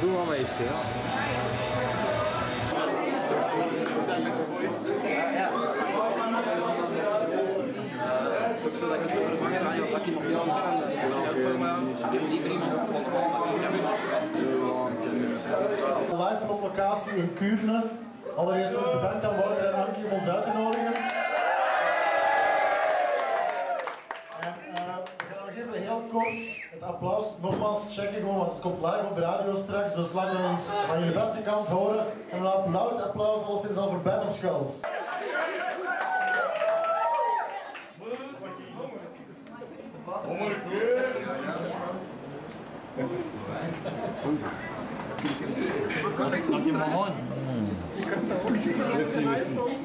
doe al eens, ja. Op Live locatie in Kuurne. Allereerst bedankt aan Wouter en Ankie om ons uit te nodigen. Applaus nogmaals checken, gewoon, want het komt live op de radio straks. Dus laten we eens van jullie beste kant horen. En een luid applaus alleszins al voor Ben of Skulls. Op die moment. Thank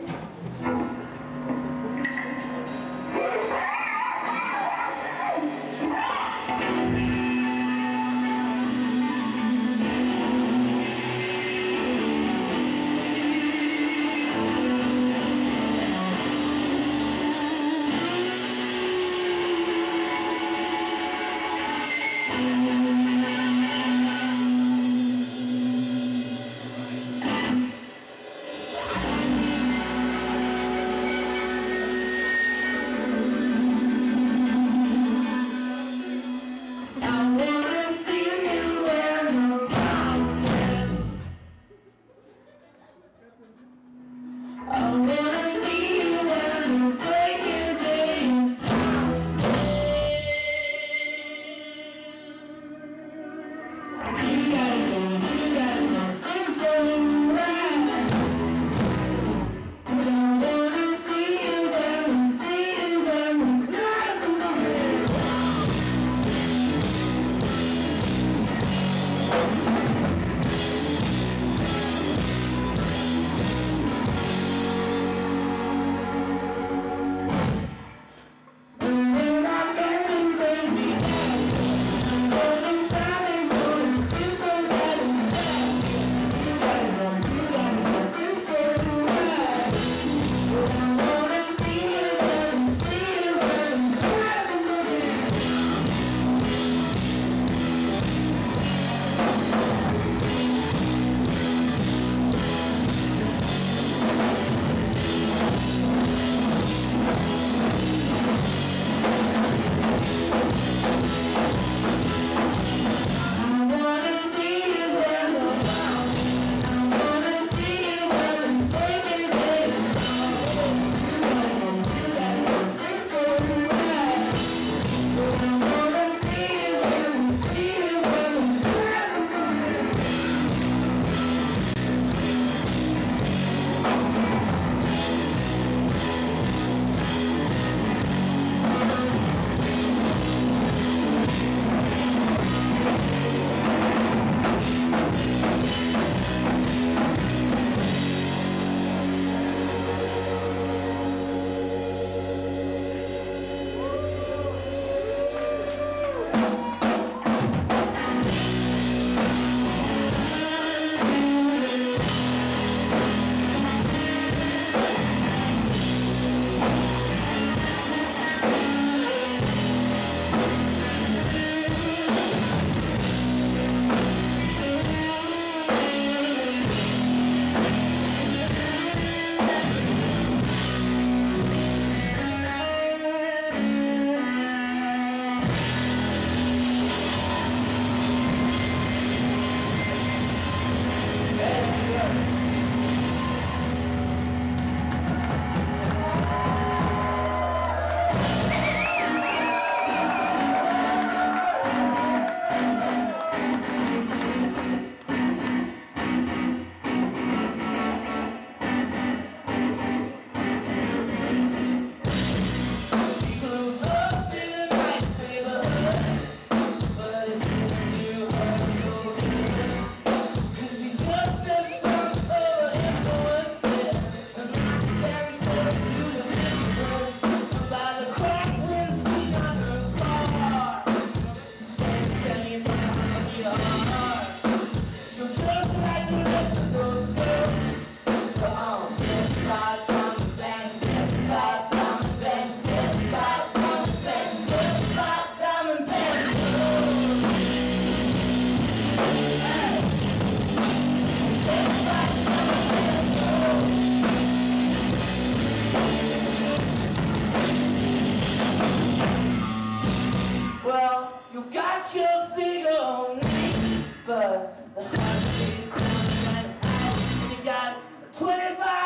25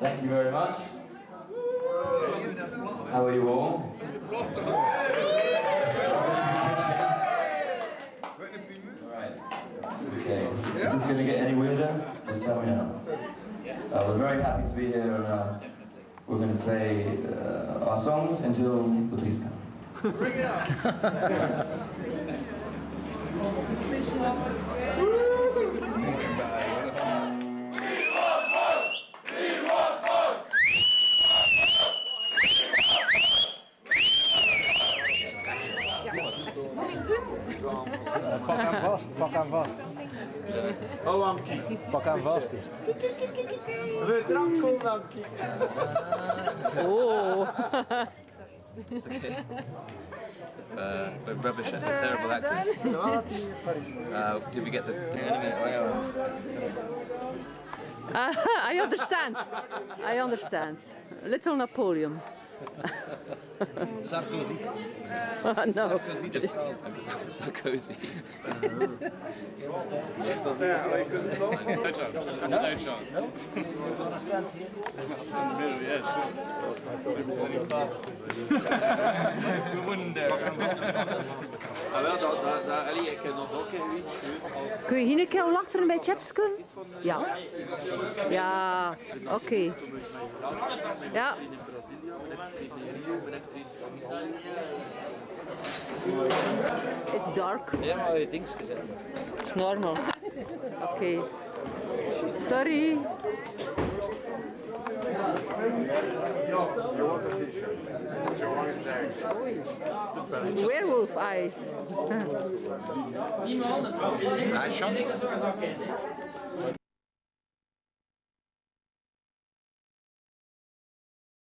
Thank you very much. How are you all? Alright. Okay. Is this gonna get any weirder? Just tell me now. Uh, we're very happy to be here and uh, we're gonna play uh, our songs until the police come. Moet was. O łamki. Bakan was is. Wytramką łamki. Ooh. It's okay. Uh, we're rubbish and terrible actors. did we get the... Uh, I understand. I understand. Little Napoleon. Sarkozy. no. Just Sarkozy. Ah, dat, allee, ik heb nog ook geweest als Kun je hier een keer achter bij? Ja. Ja, oké. Ja. It's dark. Yeah, I think so. It's normal. okay. Sorry. Werewolf eyes. I shot.